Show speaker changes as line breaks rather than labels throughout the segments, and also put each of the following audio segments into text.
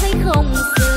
thấy không rời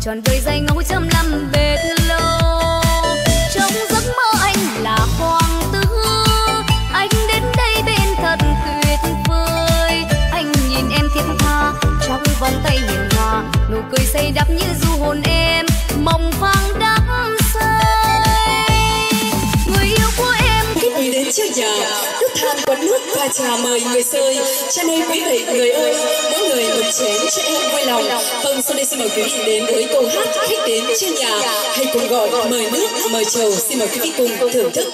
tròn đời dài ngẫu trăm năm bệt lâu. Trong giấc mơ anh là hoàng tử. Anh đến đây bên thật tuyệt vời. Anh nhìn em thiết tha trong vòng tay hiền hòa. Nụ cười say đắm như du hồn em.
Trước nhà, nước than quấn nước và trà mời người sơi cho nên quý vị người ơi, mỗi người một chén cho em vui lòng. Vâng sau đây xin mời quý vị đến với câu hát khách đến trên nhà. Hay cùng gọi, mời nước, mời trầu xin mời quý vị cùng thưởng thức.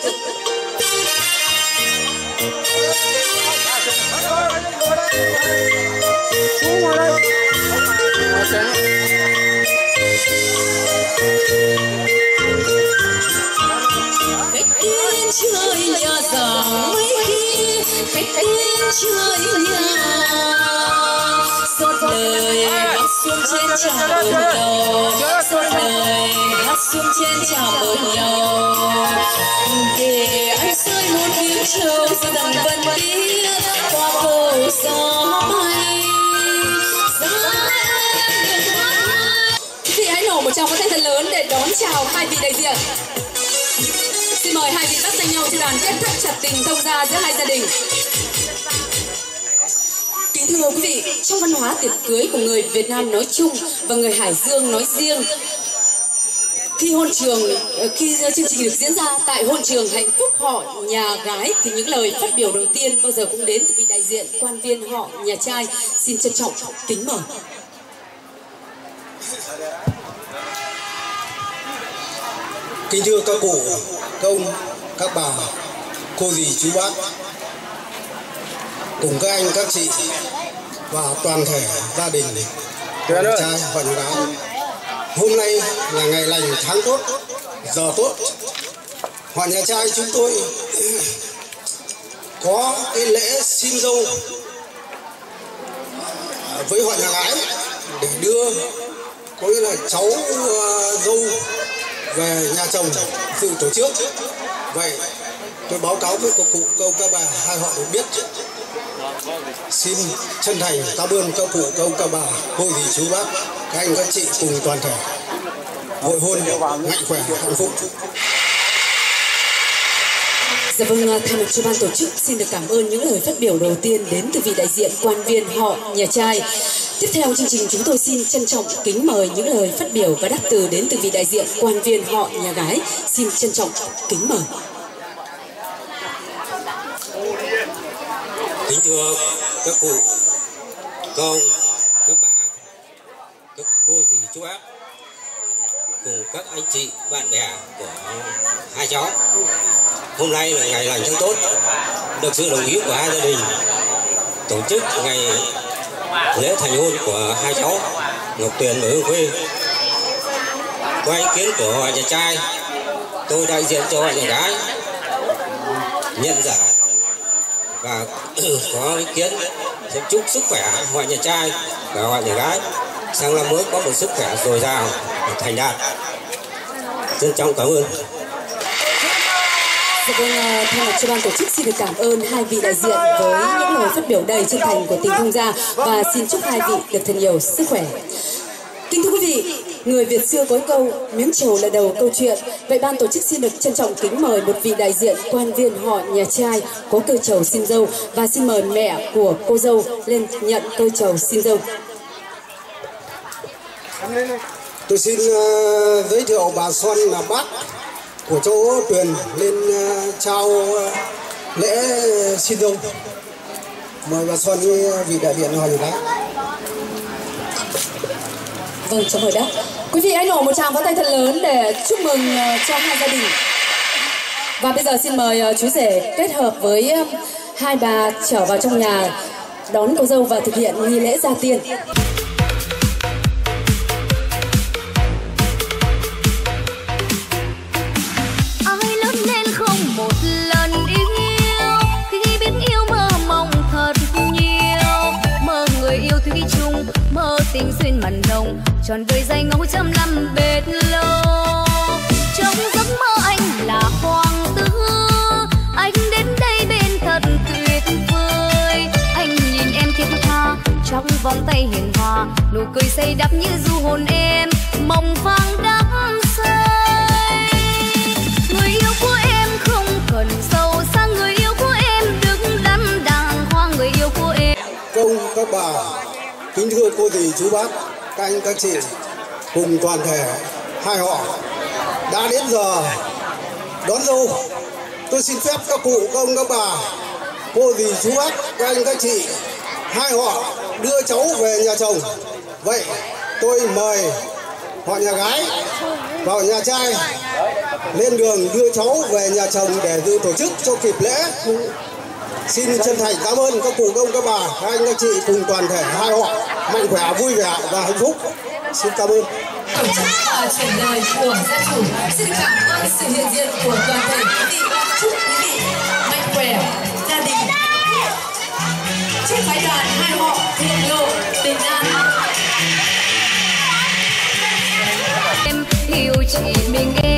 Xuống ngồi đây
chơi nhà già mấy khi đến chơi nhà. Suốt đời hát xuống trên trà bờ nhau suốt đời hát xuống trên trà bờ nhau để anh rơi tiếng trầu giữa đằng vân biết qua cổ gió bay. Vị hãy nổ một tràng pháo tay thật lớn để đón chào hai vị đại diện. Mời hai vị bắt tay nhau cho đoàn kết thắt chặt tình thông gia giữa hai gia đình. Kính thưa quý vị, trong văn hóa tiệc cưới của người Việt Nam nói chung và người Hải Dương nói riêng, khi hôn trường ờ, khi chương trình được diễn ra tại hôn trường hạnh phúc họ nhà gái thì những lời phát biểu đầu tiên bao giờ cũng đến từ vị đại diện quan viên họ nhà trai xin trân trọng kính mời
Kính thưa các cụ, các ông, các bà, cô dì chú bác, cùng các anh, các chị và toàn thể gia đình
Tuyệt ơi.
trai và nhà gái. Hôm nay là ngày lành tháng tốt, giờ tốt. Họ nhà trai chúng tôi có cái lễ xin dâu với họ nhà gái để đưa có nghĩa là cháu ờ, dâu về nhà chồng dự tổ chức. Vậy tôi báo cáo với các cụ câu các bà hai họ được biết. Xin chân thành cảm ơn các cụ câu các bà hội dì chú bác các anh các chị cùng toàn thể. Hội hôn mạnh khỏe hạnh phúc.
Dạ vâng, à, thay mặt cho ban tổ chức xin được cảm ơn những lời phát biểu đầu tiên đến từ vị đại diện quan viên họ nhà trai. Tiếp theo chương trình chúng tôi xin trân trọng kính mời những lời phát biểu và đáp từ đến từ vị đại diện quan viên họ, nhà gái. Xin trân trọng kính mời.
kính thưa các cụ, các ông, các bà, các cô dì chú bác cùng các anh chị, bạn bè của hai cháu hôm nay là ngày lành tháng tốt, được sự đồng ý của hai gia đình tổ chức ngày lễ thành hôn của hai cháu, ngọc tuyền và hương khuê. Qua ý kiến của họ nhà trai, tôi đại diện cho họ nhà gái, nhận giải và có ý kiến sẽ chúc sức khỏe họ nhà trai và họ nhà gái. Sang năm mới có một sức khỏe dồi dào và thành đạt. Trân trọng cảm ơn.
Dạ vâng, à, thay mặt cho ban tổ chức xin được cảm ơn hai vị đại diện với những lời phát biểu đầy chân thành của tình thông gia và xin chúc hai vị được thật nhiều sức khỏe. Kính thưa quý vị, người Việt xưa có câu miếng trầu là đầu câu chuyện. Vậy ban tổ chức xin được trân trọng kính mời một vị đại diện quan viên họ nhà trai có cơ trầu xin dâu và xin mời mẹ của cô dâu lên nhận cơ trầu xin dâu.
tôi xin à, giới thiệu bà Xuân là bác của chỗ Tuyền lên ờ, trao ờ, lễ xin dâu mời bà Xuân ờ, vị đại diện họ nhà
Vâng, cho mời đáp. Quý vị hãy nổ một tràng pháo tay thật lớn để chúc mừng cho hai gia đình. Và bây giờ xin mời chú rể kết hợp với hai bà trở vào trong nhà đón cô dâu và thực hiện nghi lễ gia tiên.
Mặn nồng tròn đời dài ngẫu trăm năm bệt lâu trong giấc mơ anh là hoàng tử, anh đến đây bên thật tuyệt vời. Anh nhìn em thiết tha, trong vòng tay hiền hòa, nụ cười say đắm như du hồn em, mộng phang đắm say. Người yêu của em không cần sâu xa người yêu của em đứng đắn đàng hoàng, người yêu của em.
Công các bà kính thưa cô dì chú bác, các anh, các chị, cùng toàn thể hai họ đã đến giờ đón dâu tôi xin phép các cụ, các ông, các bà, cô dì chú bác, các anh, các chị, hai họ đưa cháu về nhà chồng. Vậy tôi mời họ nhà gái và họ nhà trai lên đường đưa cháu về nhà chồng để dự tổ chức cho kịp lễ. Xin chân thành cảm ơn các cụ công các bà, các anh các chị cùng toàn thể hai họ mạnh khỏe, vui vẻ và hạnh phúc. Xin cảm ơn.
Tổ chức và chuyển đời của gia chủ xin cảm ơn sự hiện diện của toàn thể quý vị. Chúc quý vị mạnh khỏe, gia đình. Chúc phái đoàn hai họ thiện lộ, bình an.
em yêu chỉ mình em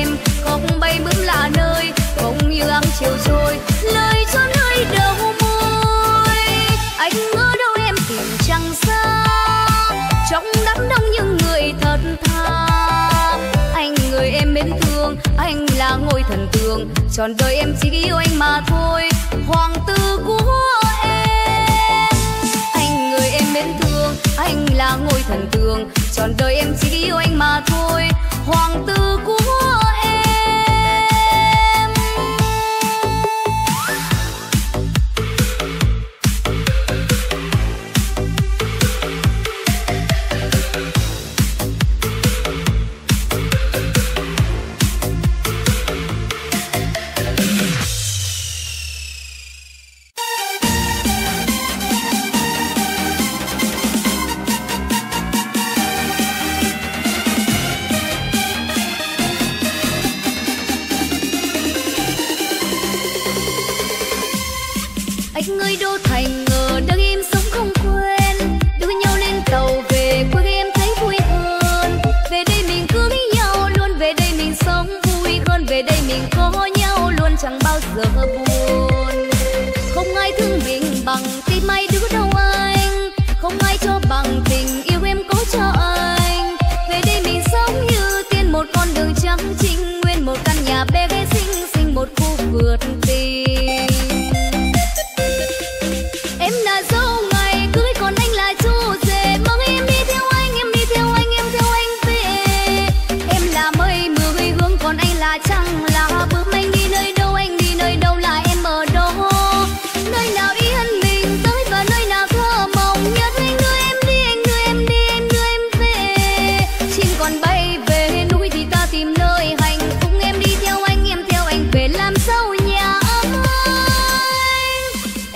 anh là ngôi thần tượng, trọn đời em chỉ yêu anh mà thôi. Hoàng tử của em, anh người em mến thương. Anh là ngôi thần tượng, trọn đời em chỉ yêu anh mà thôi. Hoàng tử của em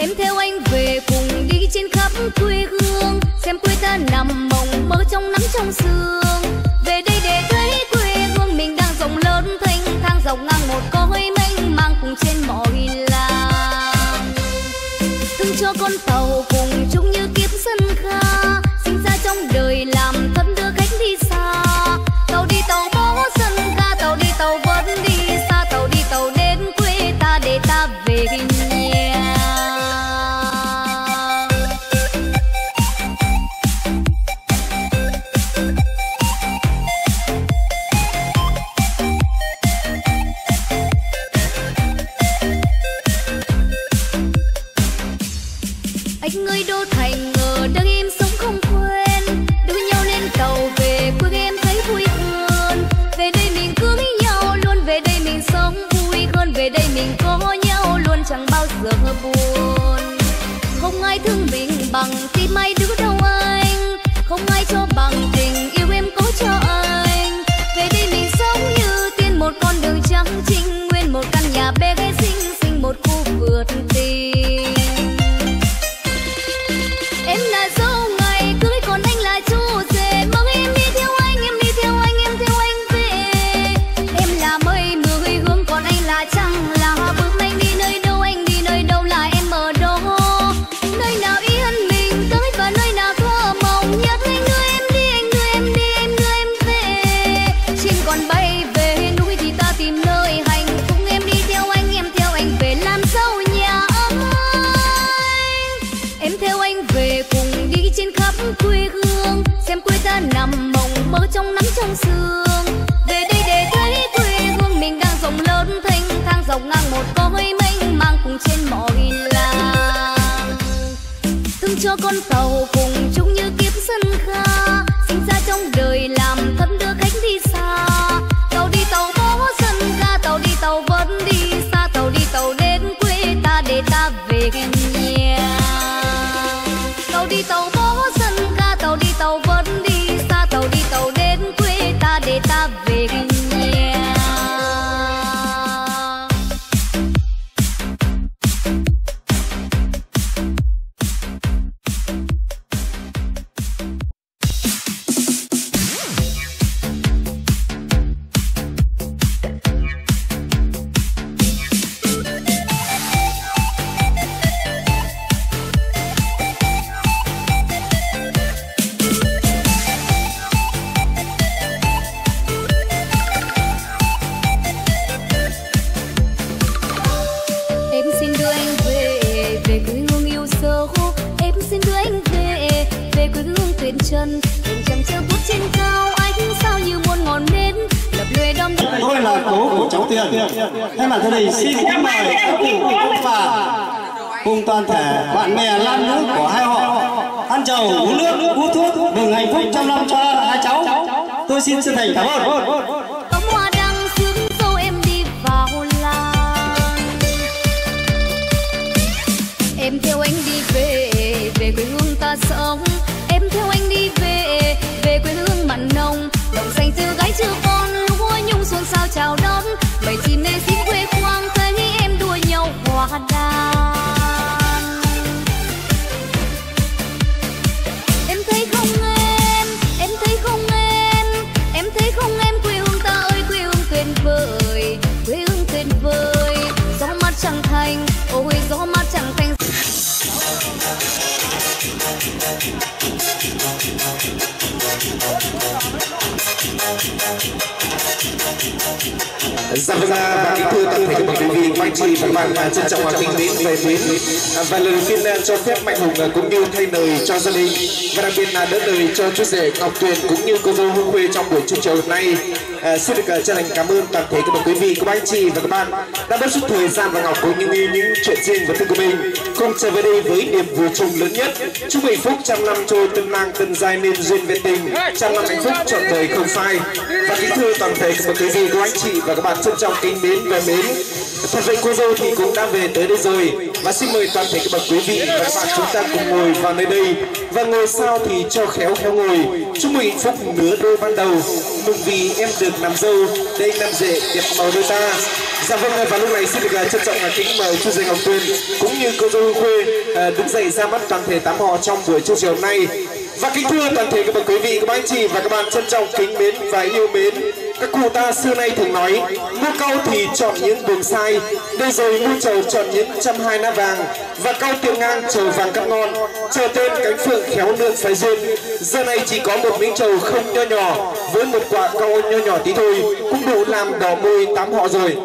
Em theo anh về cùng đi trên khắp quê hương, Xem quê ta nằm mộng mơ trong nắng trong sương. Sầu tàu cùng chung như kiếp sân kha, sinh ra trong đời làm thân đưa
Dạ vâng, và kính thưa toàn thể các bậc quý vị, anh chị và các bạn à, trân trọng và kính mến về mến và lời đầu tiên à, cho phép mạnh hùng à, cũng như thay lời cho gia đình và đặc biệt là đỡ lời cho chú rể Ngọc Tuyền cũng như cô dâu Hương Khuê trong buổi chung chiều hôm nay. À, xin được à, chân thành cảm ơn toàn thể các quý vị, các anh chị và các bạn đã bớt chút thời gian và ngọc cùng những những chuyện riêng và thư của mình cùng trở về đây với niềm vui chung lớn nhất. Chúc hạnh phúc trăm năm trôi tân mang tân giai nên duyên về tình, trăm năm hạnh phúc trọn đời không phai. Và kính thưa toàn thể các quý vị, các anh chị và các bạn trân trọng kính mến và mến. Thật vậy cô dâu thì cũng đã về tới đây rồi và xin mời toàn thể các bậc quý vị và các bạn chúng ta cùng ngồi vào nơi đây. Và ngồi sao thì cho khéo khéo ngồi. Chúc mừng hạnh phúc nửa đôi ban đầu. Mừng vì em được làm dâu. Đây làm rể đẹp màu đôi ta. Dạ vâng và lúc này xin được à, trân trọng và kính mời chú dây ngọc tuyên cũng như cô dâu khuê à, đứng dậy ra mắt toàn thể tám họ trong buổi trưa chiều hôm nay. Và kính thưa toàn thể các bậc quý vị, các anh chị và các bạn trân trọng kính mến và yêu mến các cụ ta xưa nay thường nói mua câu thì chọn những đường sai đây rồi mua trầu chọn những trăm hai na vàng, và câu tiệm ngang trầu vàng cắt ngon, chờ tên cánh phượng khéo nương phải duyên. Giờ này chỉ có một miếng trầu không nho nhỏ, với một quả cau nho nhỏ tí thôi, cũng đủ làm đỏ môi tám họ rồi.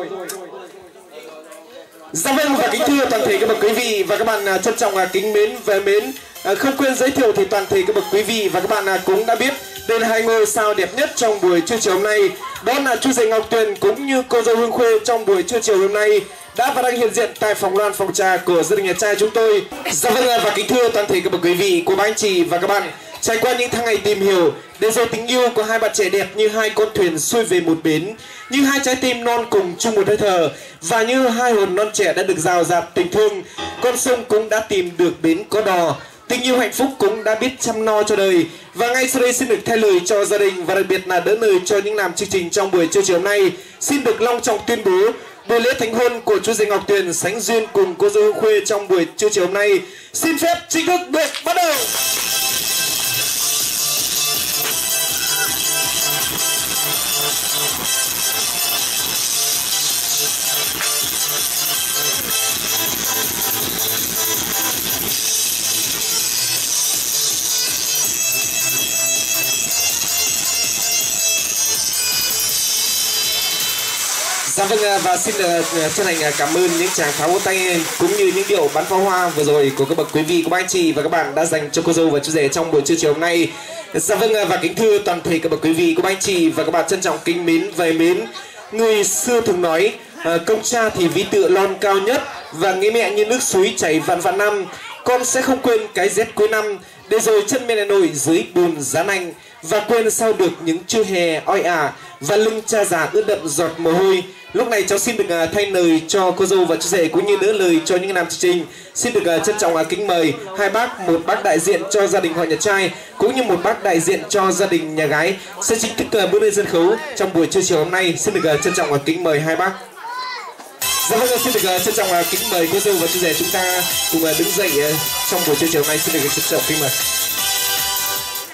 Dạ vâng và kính thưa toàn thể các bậc quý vị và các bạn à, trân trọng à, kính mến và mến. À, không quên giới thiệu thì toàn thể các bậc quý vị và các bạn cũng đã biết tên hai ngôi sao đẹp nhất trong buổi trưa chiều hôm nay đó là chú rể Ngọc Tuyền cũng như cô dâu Hương Khuê trong buổi trưa chiều hôm nay đã và đang hiện diện tại phòng loan phòng trà của gia đình nhà trai chúng tôi. Dạ vâng và kính thưa toàn thể các bậc quý vị, cô bác anh chị và các bạn trải qua những tháng ngày tìm hiểu để rồi tình yêu của hai bạn trẻ đẹp như hai con thuyền xuôi về một bến như hai trái tim non cùng chung một hơi thở và như hai hồn non trẻ đã được rào rạt tình thương con sông cũng đã tìm được bến có đò tình yêu hạnh phúc cũng đã biết chăm no cho đời. Và ngay sau đây xin được thay lời cho gia đình và đặc biệt là đỡ lời cho những làm chương trình trong buổi trưa chiều hôm nay. Xin được long trọng tuyên bố, buổi lễ thành hôn của chú rể Ngọc Tuyền sánh duyên cùng cô dâu Khuê trong buổi trưa chiều hôm nay. Xin phép chính thức được bắt đầu. Dạ vâng à, và xin được chân thành cảm ơn những tràng pháo vỗ tay cũng như những điệu bắn pháo hoa vừa rồi của các bậc quý vị, các anh chị và các bạn đã dành cho cô dâu và chú rể trong buổi trưa chiều hôm nay. Dạ vâng và kính thưa toàn thể các bậc quý vị, các anh chị và các bạn trân trọng kính mến về mến. Người xưa thường nói công cha thì ví tựa lon cao nhất và nghĩa mẹ như nước suối chảy vạn vạn năm. Con sẽ không quên cái rét cuối năm để rồi chân mẹ lại nổi dưới bùn giá nanh và quên sao được những trưa hè oi ả và lưng cha già ướt đậm giọt mồ hôi. Lúc này cháu xin được à, thay lời cho cô dâu và chú rể cũng như nữa lời cho những nam chương trình. Xin được à, trân trọng kính mời hai bác một bác đại diện cho gia đình họ nhà trai cũng như một bác đại diện cho gia đình nhà gái. Sẽ chính thức bước lên sân khấu trong buổi trưa chiều hôm nay. Xin được trân trọng kính mời hai bác. Dạ vâng, xin được trân trọng kính mời cô dâu và chú rể chúng ta cùng đứng dậy trong buổi trưa chiều hôm nay. Xin được trân trọng kính mời.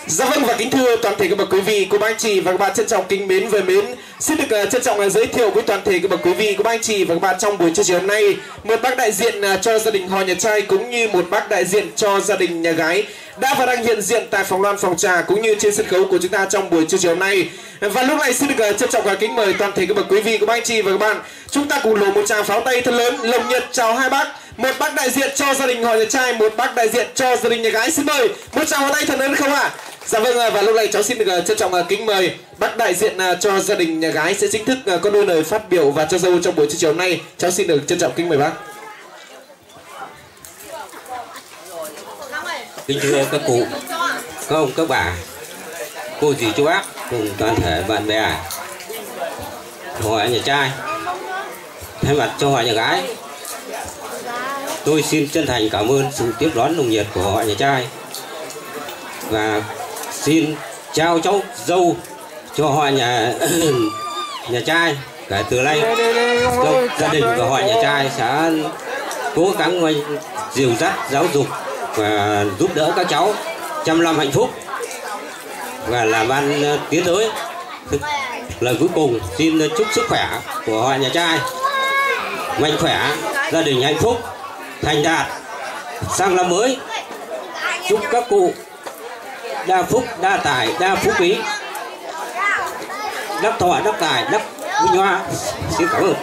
Dạ vâng và kính thưa toàn thể các bậc quý vị, cô bác anh chị và các bạn trân trọng kính mến và mến. Xin được uh, trân trọng uh, giới thiệu với toàn thể các bậc quý vị, cô bác anh chị và các bạn trong buổi chương trình hôm nay một bác đại diện uh, cho gia đình họ nhà trai cũng như một bác đại diện cho gia đình nhà gái đã và đang hiện diện tại phòng loan phòng trà cũng như trên sân khấu của chúng ta trong buổi chương chiều hôm nay. Và lúc này xin được trân trọng và kính mời toàn thể các bậc quý vị, cô bác anh chị và các bạn chúng ta cùng lộ một tràng pháo tay thật lớn lồng nhiệt chào hai bác một bác đại diện cho gia đình họ nhà trai một bác đại diện cho gia đình nhà gái xin mời một tràng pháo tay thật lớn không ạ à? Dạ vâng à, và lúc này cháu xin được trân trọng à, kính mời bác đại diện cho gia đình nhà gái sẽ chính thức có đôi lời phát biểu và cho dâu trong buổi chiều hôm nay. Cháu xin được trân trọng kính mời bác.
Kính thưa các cụ, các ông, các bà, cô dì chú bác cùng toàn thể bạn bè họ nhà trai thay mặt cho họ nhà gái tôi xin chân thành cảm ơn sự tiếp đón nồng nhiệt của họ nhà trai. Và xin trao cháu dâu cho họ nhà nhà trai. Kể từ nay gia đình và họ nhà trai sẽ cố gắng dìu dắt, giáo dục và giúp đỡ các cháu, chăm năm hạnh phúc và làm ăn tiến tới. Lời cuối cùng, xin chúc sức khỏe của họ nhà trai. Mạnh khỏe, gia đình hạnh phúc thành đạt, sang năm mới, chúc các cụ đa phúc, đa tài, đa phú quý đắc thọ, đắc tài, đắc vinh hoa. Xin cảm ơn.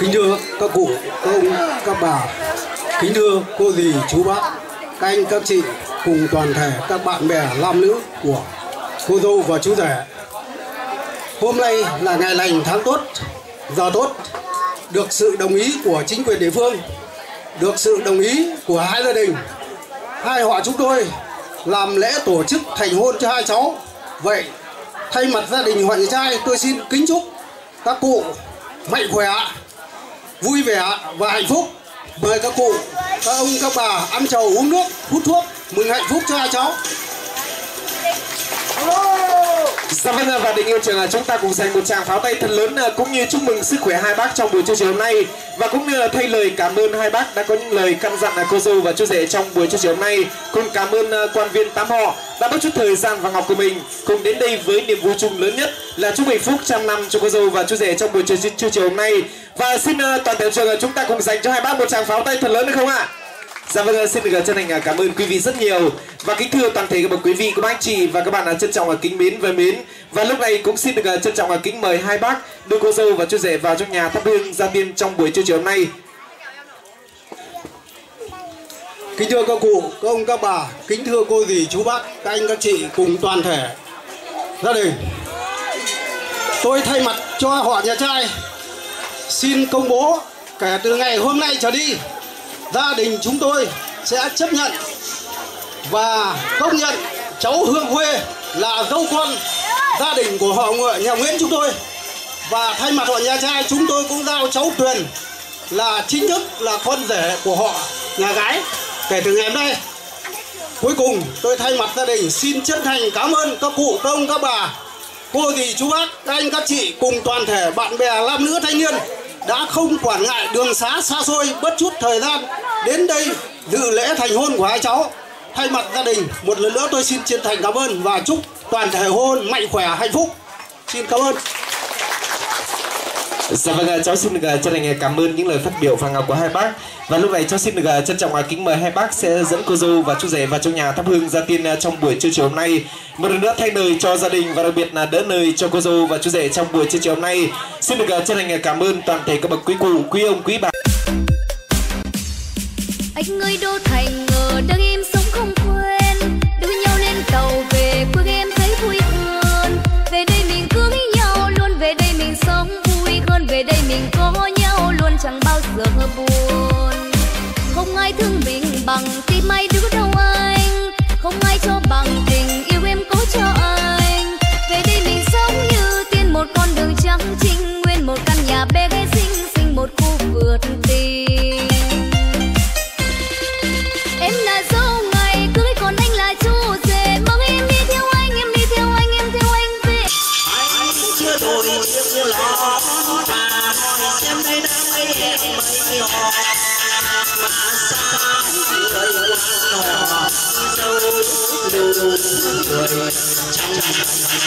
Kính thưa các cụ, các ông, các bà, kính thưa cô dì, chú bác, các anh, các chị cùng toàn thể các bạn bè, nam nữ của cô dâu và chú rể hôm nay là ngày lành tháng tốt, giờ tốt. Được sự đồng ý của chính quyền địa phương, được sự đồng ý của hai gia đình, hai họ chúng tôi làm lễ tổ chức thành hôn cho hai cháu. Vậy, thay mặt gia đình họ nhà trai, tôi xin kính chúc các cụ mạnh khỏe, vui vẻ và hạnh phúc. Mời các cụ, các ông, các bà ăn trầu uống nước, hút thuốc, mừng hạnh phúc cho hai cháu.
Dạ vâng và định yêu trường là chúng ta cùng dành một tràng pháo tay thật lớn à, cũng như chúc mừng sức khỏe hai bác trong buổi trưa chiều hôm nay. Và cũng như là thay lời cảm ơn hai bác đã có những lời căn dặn là cô dâu và chú rể trong buổi trưa chiều hôm nay. Cùng cảm ơn à, quan viên tám họ đã mất chút thời gian và ngọc của mình cùng đến đây với niềm vui chung lớn nhất là chúc hạnh phúc trăm năm cho cô dâu và chú rể trong buổi trưa, chiều hôm nay. Và xin à, toàn thể trường chúng ta cùng dành cho hai bác một tràng pháo tay thật lớn được không ạ? Dạ vâng, xin được chân thành à, cảm ơn quý vị rất nhiều. Và kính thưa toàn thể các bậc quý vị, các bác anh chị và các bạn trân trọng và kính mến và mến. Và lúc này cũng xin được à, trân trọng và kính mời hai bác đưa cô dâu và chú rể vào trong nhà thắp hương gia tiên trong buổi trưa chiều hôm nay.
Kính thưa các cụ, các ông, các bà, kính thưa cô dì, chú bác, các anh, các chị cùng toàn thể gia đình. Tôi thay mặt cho họ nhà trai xin công bố kể từ ngày hôm nay trở đi gia đình chúng tôi sẽ chấp nhận và công nhận cháu Hương Huê là dâu con gia đình của họ nhà Nguyễn chúng tôi. Và thay mặt họ, nhà trai chúng tôi cũng giao cháu Tuyền là chính thức là con rể của họ, nhà gái. Kể từ ngày hôm nay, cuối cùng tôi thay mặt gia đình xin chân thành cảm ơn các cụ, các ông, các bà, cô dì, chú bác, các anh, các chị cùng toàn thể bạn bè nam nữ thanh niên đã không quản ngại đường xá xa xôi bất chút thời gian đến đây dự lễ thành hôn của hai cháu. Thay mặt gia đình một lần nữa tôi xin chân thành cảm ơn và chúc toàn thể hôn mạnh khỏe hạnh phúc. Xin cảm ơn.
Dạ vâng, cháu xin được chân thành cảm ơn những lời phát biểu và ngọc của hai bác. Và lúc này cháu xin được à, trân trọng à, kính mời hai bác sẽ dẫn cô dâu và chú rể vào trong nhà thắp hương gia tiên à, trong buổi trưa chiều hôm nay. Một lần nữa thay lời cho gia đình và đặc biệt là đỡ lời cho cô dâu và chú rể trong buổi trưa chiều hôm nay. Xin được chân thành cảm ơn toàn thể các bậc quý cụ, quý ông, quý bà.
Anh ơi đô thành ở đang im sống không quên. Đưa nhau lên tàu về phương em thấy vui hơn. Về đây mình cưới nhau luôn về đây mình sống vui hơn. Về đây mình có nhau luôn chẳng bao giờ buồn ai thương mình bằng tim ai đứa đâu anh. Không ai cho bằng tình yêu em có cho anh. Về đây mình sống như tiên, một con đường trắng trinh nguyên một căn nhà bé
gái.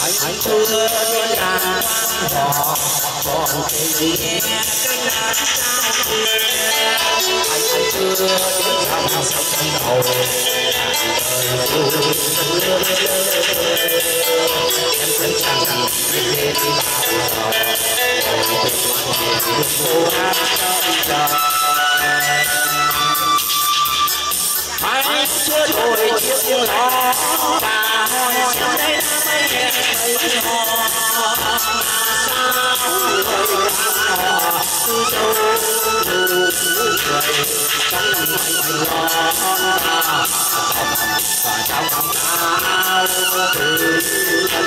anh đang con là họ còn thì nghe cái nhà anh anh chưa trong sống đầu em vẫn chẳng chẳng biết đi anh chưa đổi chiếc gió và hỏi để đây là mấy em thấy sao người họ cứ người trong lòng lo và trong áo từ thân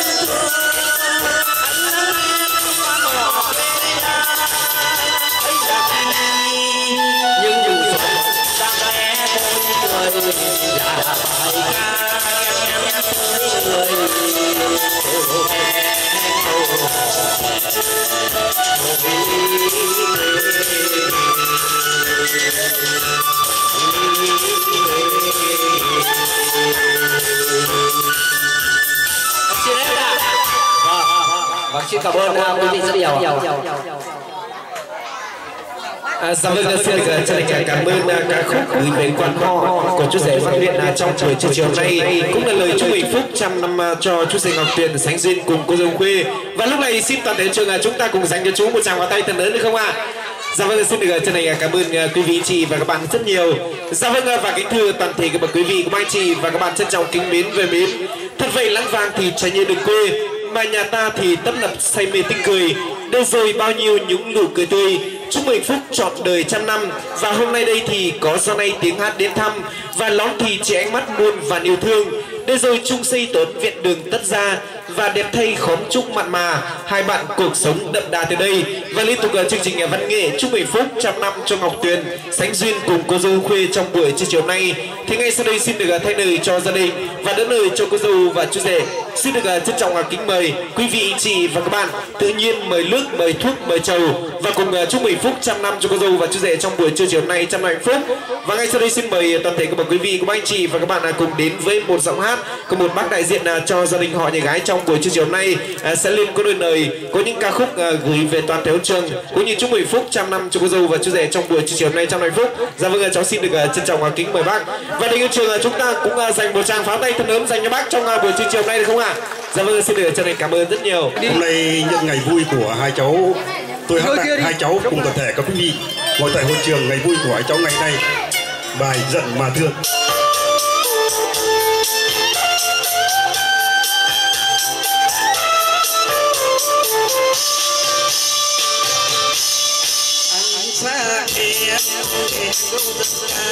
cảm ơn quý vị rất nhiều.
À, dạ vâng, xin được chân thành cảm ơn à, ca khúc gửi về quan họ của chú rể Văn à, trong buổi trưa chiều nay cũng là lời chúc hạnh phúc trăm năm à, cho chú rể Ngọc Tuyền sánh duyên cùng cô dâu Khuê và lúc này xin toàn thể trường à, chúng ta cùng dành cho chú một tràng vào tay thật lớn được không ạ? Dạ vâng, xin được chân thành cảm ơn à, quý vị chị và các bạn rất nhiều. Dạ vâng à, và kính thưa toàn thể các bậc quý vị, các anh chị và các bạn trân trọng kính mến về mến. Thật vậy lãng vàng thì trái như đường quê, mà nhà ta thì tấp nập say mê tinh cười. Đây rồi bao nhiêu những nụ cười tươi. Chúc mừng phúc trọn đời trăm năm. Và hôm nay đây thì có do nay tiếng hát đến thăm. Và lón thì trẻ ánh mắt muôn và yêu thương. Đây rồi chung xây tốn viện đường tất ra và đẹp thay khóm chúc mặn mà. Hai bạn cuộc sống đậm đà từ đây. Và liên tục ở chương trình văn nghệ chúc mừng phúc trăm năm cho Ngọc Tuyền, sánh duyên cùng cô dâu khuê trong buổi trưa chiều nay. Thì ngay sau đây xin được à, thay lời cho gia đình và đỡ lời cho cô dâu và chú rể. Xin được à, trân trọng à, kính mời quý vị, chị và các bạn tự nhiên mời nước, mời thuốc, mời trầu và cùng chúc mừng phúc trăm năm cho cô dâu và chú rể trong buổi trưa chiều nay trăm năm hạnh phúc. Và ngay sau đây xin mời toàn thể các bậc quý vị, các anh chị và các bạn cùng đến với một giọng hát của một bác đại diện cho gia đình họ nhà gái trong buổi trưa chiều nay sẽ lên có đôi lời có những ca khúc gửi về toàn thể trường. Cũng như chúc mừng phúc trăm năm cho cô dâu và chú rể trong buổi trưa chiều nay trăm hạnh phúc. Dạ vâng cháu xin được trân trọng kính mời bác. Và để trường chúng ta cũng dành một tràng pháo tay thân ấm dành cho bác trong buổi trưa chiều nay được không ạ? Dạ vâng xin được chân thành cảm ơn rất nhiều.
Hôm nay nhân ngày vui của hai cháu tôi hát tặng hai cháu cùng toàn thể các quý vị ngồi tại hội trường ngày vui của hai cháu ngày nay. Bài giận mà thương
em đâu tất cả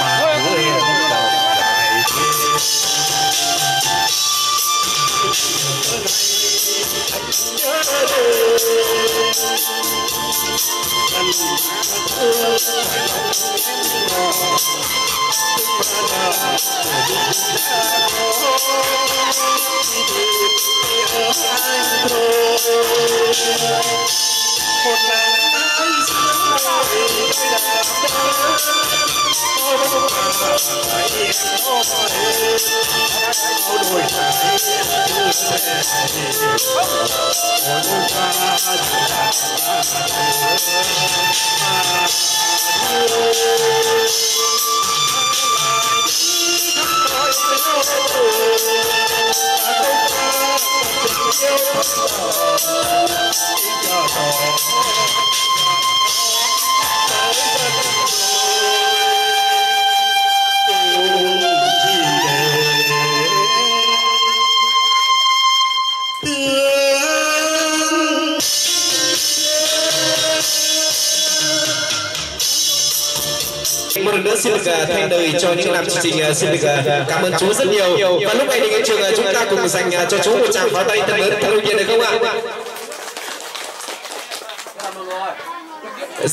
mà thương giờ em thương để suốt anh em dần mà người lòng lại nhớ một lần nói xin
nữa. Xin được à, thay lời cho những làm chương trình à, xin được à, cảm ơn chú rất nhiều. Và lúc này thì cái trường chúng ta cùng dành cho chú một tràng pháo tay thật lớn thật nhiệt được không ạ?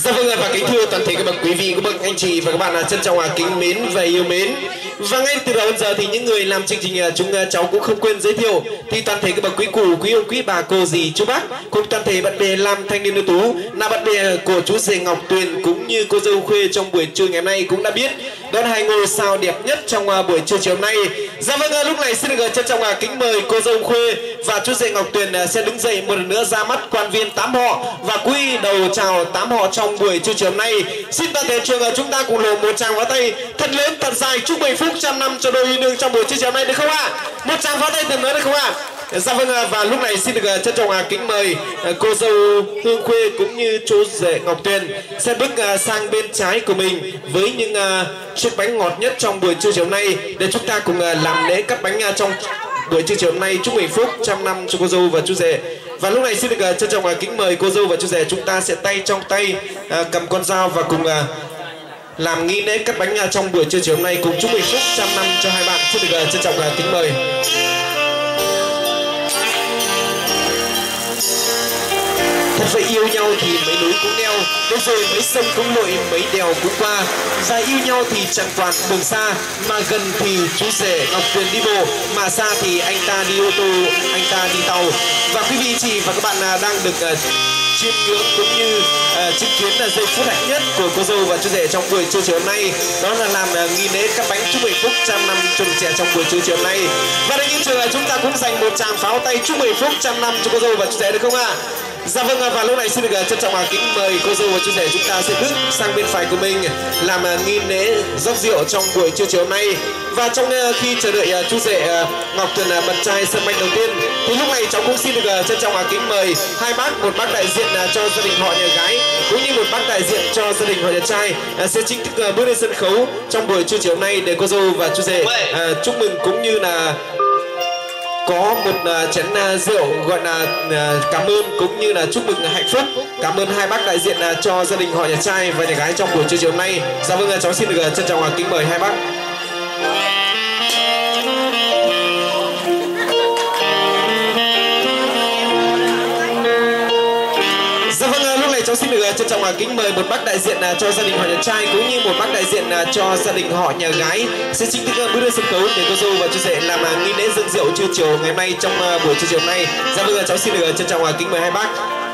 Dạ vâng và kính thưa toàn thể các bậc quý vị, các bậc anh chị và các bạn là trân trọng kính mến và yêu mến. Và ngay từ đầu giờ thì những người làm chương trình à, chúng à, cháu cũng không quên giới thiệu thì toàn thể các bậc quý cụ, quý ông, quý bà, cô dì, chú bác cùng toàn thể bạn bè làm thanh niên ưu tú là bạn bè của chú rể Ngọc Tuyền cũng như cô dâu Khuê trong buổi trưa ngày hôm nay cũng đã biết đó là hai ngôi sao đẹp nhất trong à, buổi trưa chiều nay. Dạ vâng lúc này xin được trân trọng kính mời cô dâu Khuê và chú rể Ngọc Tuyền sẽ đứng dậy một lần nữa ra mắt quan viên tám họ và quy đầu chào tám họ trong buổi trưa chiều nay. Xin toàn thể trường, chúng ta cùng lộ một tràng pháo tay thật lớn, thật dài. Chúc mừng phúc trăm năm cho đôi nương trong buổi trưa chiều nay, được không ạ? Một tràng pháo tay thật lớn, được không ạ? Dạ vâng và lúc này xin được ờ, trân trọng à, kính mời ờ, cô dâu Hương Khuê cũng như chú rể Ngọc Tuyền sẽ bước ờ, sang bên trái của mình với những chiếc bánh ngọt nhất trong buổi trưa chiều nay để chúng ta cùng làm lễ cắt bánh trong buổi trưa chiều nay, chúc mừng phúc trăm năm cho cô dâu và chú rể. Và lúc này xin được à, trân trọng à, kính mời cô dâu và chú rể. Chúng ta sẽ tay trong tay à, cầm con dao và cùng làm nghi lễ cắt bánh trong buổi trưa chiều nay. Cùng chúc mừng phúc trăm năm cho hai bạn. Xin được trân trọng kính mời. Vậy yêu nhau thì mấy núi cũng neo, đến rồi mấy sông cũng lội, mấy đèo cũng qua. Và yêu nhau thì chẳng toàn đường xa, mà gần thì chú rể ngọc tuyền đi bộ. Mà xa thì anh ta đi ô tô, anh ta đi tàu. Và quý vị chị và các bạn à, đang được à, chiêm ngưỡng cũng như uh, chứng kiến là giây phút hạnh nhất của cô dâu và chú rể trong buổi trưa chiều nay. Đó là làm uh, nghi lễ cắt bánh chúc mừng phúc trăm năm cho trẻ trong buổi trưa chiều nay. Và đây những trường là chúng ta cũng dành một tràng pháo tay chúc mừng phúc trăm năm cho cô dâu và chú rể được không ạ? À? Dạ vâng và lúc này xin được ờ, trân trọng kính mời cô dâu và chú rể chúng ta sẽ bước sang bên phải của mình làm nghi lễ rót rượu trong buổi trưa chiều nay. Và trong khi chờ đợi chú rể Ngọc Tuyền bật trai sân manh đầu tiên thì lúc này cháu cũng xin được trân trọng kính mời hai bác một bác đại diện cho gia đình họ nhà gái cũng như một bác đại diện cho gia đình họ nhà trai. Sẽ chính thức bước lên sân khấu trong buổi trưa chiều nay để cô dâu và chú rể chúc mừng cũng như là có một uh, chén uh, rượu gọi là uh, cảm ơn cũng như là chúc mừng hạnh phúc. Cảm ơn hai bác đại diện cho gia đình họ nhà trai và nhà gái trong buổi trưa chiều nay. Dạ vâng cháu xin được trân trọng kính mời hai bác À, trân trọng à, kính mời một bác đại diện à, cho gia đình họ nhà trai cũng như một bác đại diện cho gia đình họ nhà gái sẽ chính thức bước lên sân khấu để cô dâu và chú rể làm nghi lễ dâng rượu trưa chiều ngày mai trong buổi trưa chiều nay. Dạ vâng, cháu xin được trân trọng kính mời hai bác.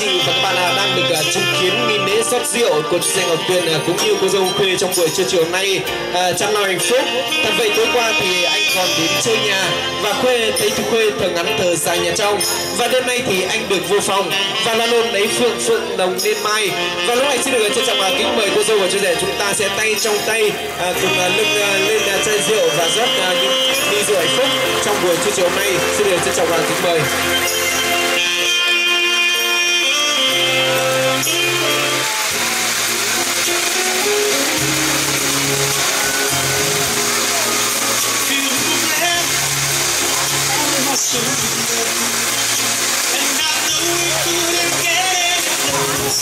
Chị và các bạn đang được à, chứng kiến nghi lễ rót rượu của chị Danh Ngọc Tuyền à, cũng như cô dâu khuê trong buổi trưa chiều nay à, uh, chăm lo hạnh phúc. Thật vậy tối qua thì anh còn đến chơi nhà và khuê thấy chú khuê thở ngắn thở dài nhà trong và đêm nay thì anh được vô phòng và là luôn lấy phượng phượng đồng đêm mai và lúc này xin được trân trọng uh, kính mời cô dâu và chú rể chúng ta sẽ tay trong tay cùng lưng lên chai rượu và rót những ly rượu hạnh phúc trong buổi trưa chiều nay xin được trân trọng uh, kính mời.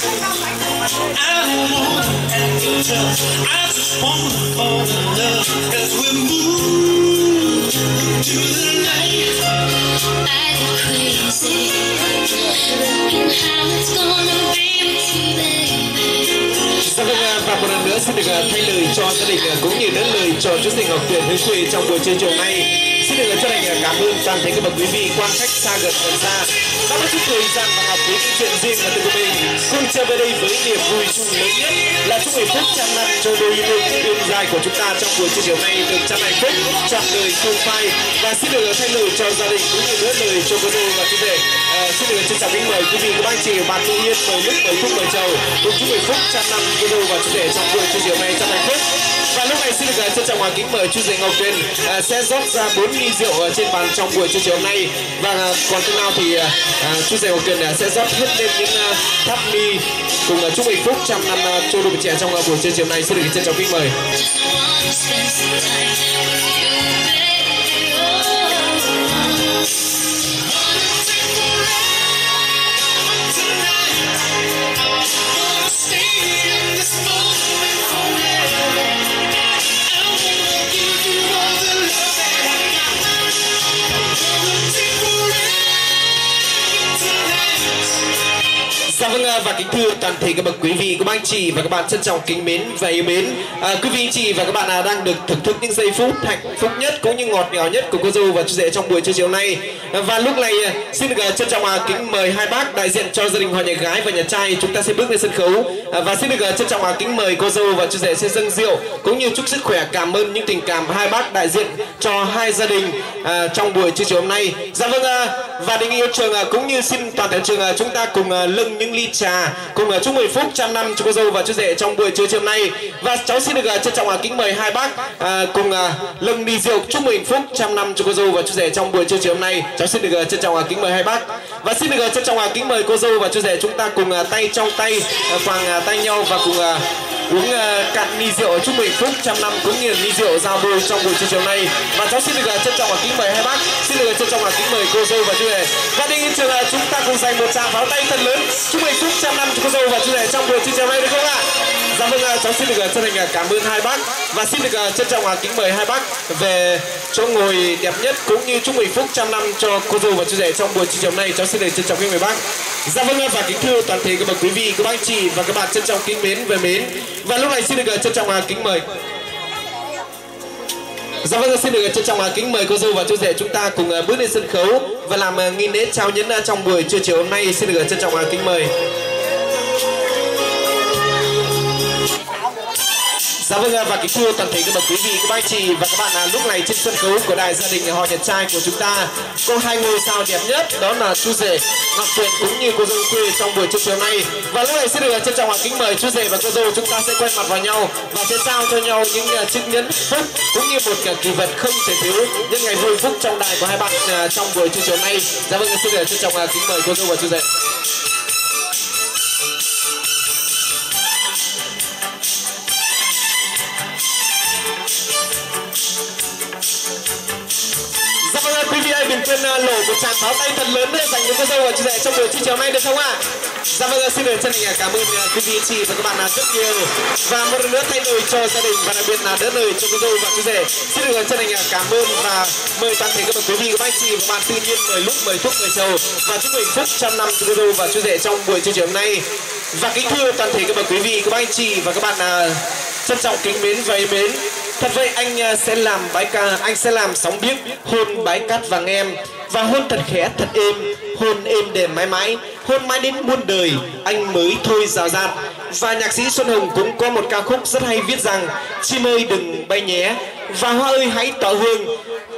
I just wanna fall in love as we move to the night.
I go crazy, how it's gonna be with you, baby.
Và một lần nữa xin được à, thay lời cho gia đình à, cũng như đến lời cho chú Tình Ngọc Tuyền Huế Quỳ trong buổi chiều chiều nay. Được chân thành cảm ơn toàn thể các bậc quý vị quan khách xa gần gần xa đã có chút thời gian và học với những chuyện riêng và tự của mình. Cùng trở về đây với niềm vui chung lớn nhất là chúc hạnh phúc trăm năm cho đôi đôi tương dài của chúng ta trong buổi chiều chiều nay được trăm hạnh phúc trọn đời không phai và xin được thay lời cho gia đình cũng như nữa lời cho cô đôi và chú rể. À, xin được trân trọng kính mời quý vị các anh chị bạn tự nhiên mời nước mời phúc mời chầu cùng chúc hạnh phúc trăm năm cô đôi và chú rể trong buổi chiều chiều nay trăm hạnh phúc và lúc này xin được à, trân trọng kính mời chú Dạy Ngọc Tuyên à, sẽ rót ra bốn ly rượu ở trên bàn trong buổi trưa chiều hôm nay. Và à, còn thế nào thì à, chú Dạy Ngọc Tuyền sẽ rót hết lên những à, tháp ly cùng chúc hạnh phúc trăm năm cho đôi trẻ trong buổi trưa chiều nay. Xin được trân trọng kính mời. Kính thưa toàn thể các bậc quý vị, các anh chị và các bạn trân trọng kính mến và yêu mến. À, quý vị anh chị và các bạn à, đang được thưởng thức những giây phút hạnh phúc nhất cũng như ngọt ngào nhất của cô dâu và chú rể trong buổi trưa chiều nay. À, và lúc này à, xin được à, trân trọng à, kính mời hai bác đại diện cho gia đình họ nhà gái và nhà trai chúng ta sẽ bước lên sân khấu à, và xin được à, trân trọng à, kính mời cô dâu và chú rể sẽ dâng rượu cũng như chúc sức khỏe cảm ơn những tình cảm hai bác đại diện cho hai gia đình à, trong buổi trưa chiều hôm nay. Dạ vâng à, và đình yêu trường à, cũng như xin toàn thể trường à, chúng ta cùng à, lưng những ly trà, cùng chúc mười phút trăm năm cho cô dâu và chú rể trong buổi trưa chiều nay. Và cháu xin được trân trọng kính mời hai bác cùng lưng ly rượu chúc mừng phúc trăm năm cho cô dâu và chú rể trong buổi trưa chiều hôm nay. Cháu xin được trân trọng kính mời hai bác. Và xin được trân trọng kính mời cô dâu và chú rể chúng ta cùng tay trong tay khoảng tay nhau và cùng uống ờ, cạn ly rượu chúc mừng phúc trăm năm cũng như ni ly rượu giao đôi trong buổi trưa chiều nay. Và cháu xin được ờ, trân trọng và kính mời hai bác. Xin được ờ, trân trọng và kính mời cô dâu và chú rể. Và đình hiện trường chúng ta cùng dành một tràng pháo tay thật lớn. Chúc mừng phúc trăm năm cho cô dâu và chú rể trong buổi trưa chiều nay được không ạ? Dạ vâng à, cháu xin được à, chân thành à, cảm ơn hai bác và xin được trân trọng kính mời hai bác về chỗ ngồi đẹp nhất cũng như chúc mừng phúc trăm năm cho cô dâu và chú rể trong buổi trưa hôm nay cháu xin được trân trọng kính mời bác dạ vâng và kính thưa toàn thể các bậc quý vị các bác chị và các bạn trân trọng kính mến về mến và lúc này xin được trân trọng kính mời Dạ vâng, xin được trân trọng kính mời cô dâu và chú rể chúng ta cùng bước lên sân khấu và làm nghi lễ trao nhẫn trong buổi trưa chiều hôm nay. Xin được trân trọng kính mời. Dạ vâng à, và kính thưa toàn thể các bậc quý vị, các bác chị và các bạn à, lúc này trên sân khấu của đài gia đình họ Nhật trai của chúng ta có hai ngôi sao đẹp nhất đó là chú rể Ngọc Tuyền cũng như cô dâu quê trong buổi trưa chiều nay và lúc này xin được trân trọng kính mời chú rể và cô dâu chúng ta sẽ quen mặt vào nhau và sẽ trao cho nhau những uh, chiếc nhẫn phúc cũng như một uh, kỳ vật không thể thiếu những ngày vui phúc trong đài của hai bạn uh, trong buổi trưa chiều nay. Dạ vâng xin được trân trọng kính mời cô dâu và chú rể. Lổ tràng pháo tay thật lớn để dành cho cô dâu và chú rể trong buổi trưa chiều nay được không ạ? À? Dạ vâng xin được chân thành cảm ơn quý vị chị và các bạn uh, rất nhiều và một lần nữa thay lời cho gia đình và đặc biệt là đỡ lời cho cô dâu và chú rể xin được chân thành cảm ơn và mời toàn thể các bậc quý vị các anh chị và bạn tự nhiên mời lúc mời thuốc mời chầu và chúc mừng phúc trăm năm cho cô dâu và chú rể trong buổi trưa chiều hôm nay và kính thưa toàn thể các bậc quý vị các anh chị và các bạn à, trân trọng kính mến và mến thật vậy anh ờ, sẽ làm bái ca, anh sẽ làm sóng biếc, hôn bái cát vàng em. Và hôn thật khẽ, thật êm, hôn êm đềm mãi mãi, hôn mãi đến muôn đời, anh mới thôi rào rạt và nhạc sĩ xuân hồng cũng có một ca khúc rất hay viết rằng, chim ơi, đừng bay nhé. Và hoa ơi, hãy tỏ hương.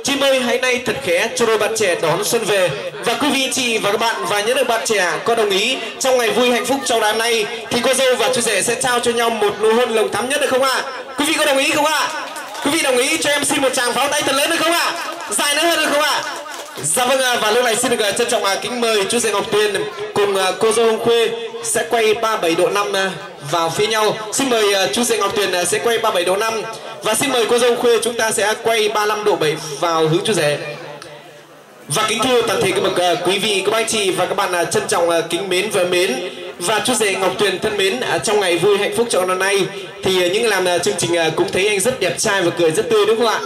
Chim ơi, hãy nay thật khẽ, cho đôi bạn trẻ đón xuân về. Và quý vị chị và các bạn và những đôi bạn trẻ có đồng ý, trong ngày vui hạnh phúc trong đám nay, thì cô dâu và chú rể sẽ trao cho nhau một nụ hôn lồng thắm nhất được không ạ? Quý vị có đồng ý không ạ? Quý vị đồng ý cho em xin một tràng pháo tay thật lớn được không ạ dài nữa hơn được không ạ Dạ vâng ạ, và lúc này xin được ờ, trân trọng ờ, kính mời chú dạy Ngọc tuyên cùng ờ, cô dâu Hồng Khuê sẽ quay 37 độ 5 vào phía nhau. Xin mời chú dạy Ngọc Tuyền sẽ quay 37 độ 5 và xin mời cô dâu hồng Khuê chúng ta sẽ quay 35 độ 7 vào hướng chú rể. Và kính thưa toàn thể các bậc à, quý vị, các anh chị và các bạn à, trân trọng à, kính mến và mến và chú rể Ngọc Tuyền thân mến trong ngày vui hạnh phúc cho năm nay thì những làm chương trình cũng thấy anh rất đẹp trai và cười rất tươi đúng không ạ?